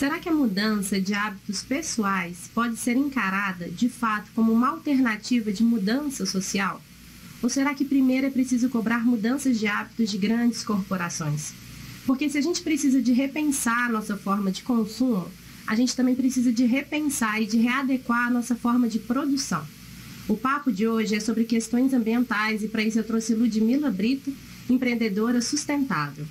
Será que a mudança de hábitos pessoais pode ser encarada, de fato, como uma alternativa de mudança social? Ou será que primeiro é preciso cobrar mudanças de hábitos de grandes corporações? Porque se a gente precisa de repensar a nossa forma de consumo, a gente também precisa de repensar e de readequar a nossa forma de produção. O papo de hoje é sobre questões ambientais e para isso eu trouxe Ludmila Brito, empreendedora sustentável.